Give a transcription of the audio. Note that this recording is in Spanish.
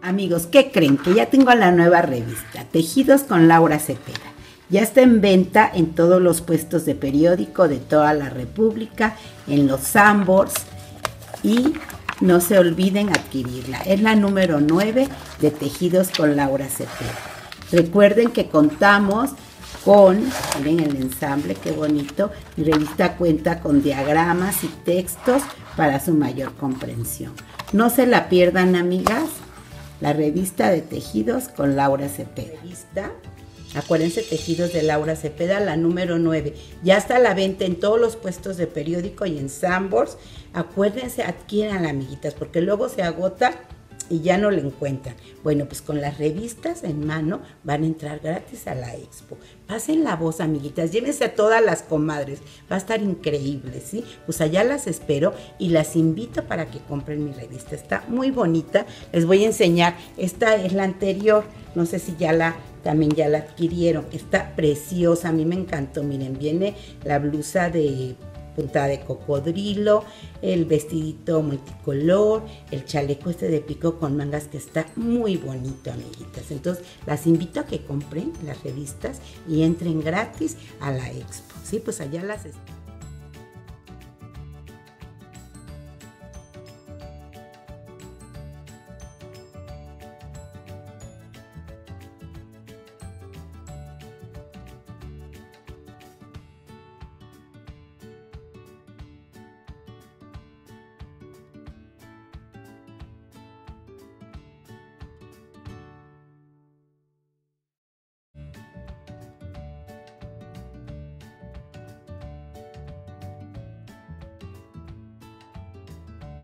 Amigos, ¿qué creen? Que ya tengo la nueva revista, Tejidos con Laura Cepeda. Ya está en venta en todos los puestos de periódico de toda la República, en los Sambors y no se olviden adquirirla. Es la número 9 de Tejidos con Laura Cepeda. Recuerden que contamos con, miren el ensamble, qué bonito. Mi revista cuenta con diagramas y textos para su mayor comprensión. No se la pierdan, amigas la revista de tejidos con Laura Cepeda. Revista, acuérdense, Tejidos de Laura Cepeda, la número 9. Ya está a la venta en todos los puestos de periódico y en Sambors. Acuérdense, adquieran amiguitas, porque luego se agota y ya no le encuentran. Bueno, pues con las revistas en mano van a entrar gratis a la expo. Pasen la voz, amiguitas, llévense a todas las comadres, va a estar increíble, ¿sí? Pues allá las espero y las invito para que compren mi revista. Está muy bonita, les voy a enseñar. Esta es la anterior, no sé si ya la también ya la adquirieron. Está preciosa, a mí me encantó. Miren, viene la blusa de puntada de cocodrilo, el vestidito multicolor, el chaleco este de pico con mangas que está muy bonito, amiguitas. Entonces, las invito a que compren las revistas y entren gratis a la expo. Sí, pues allá las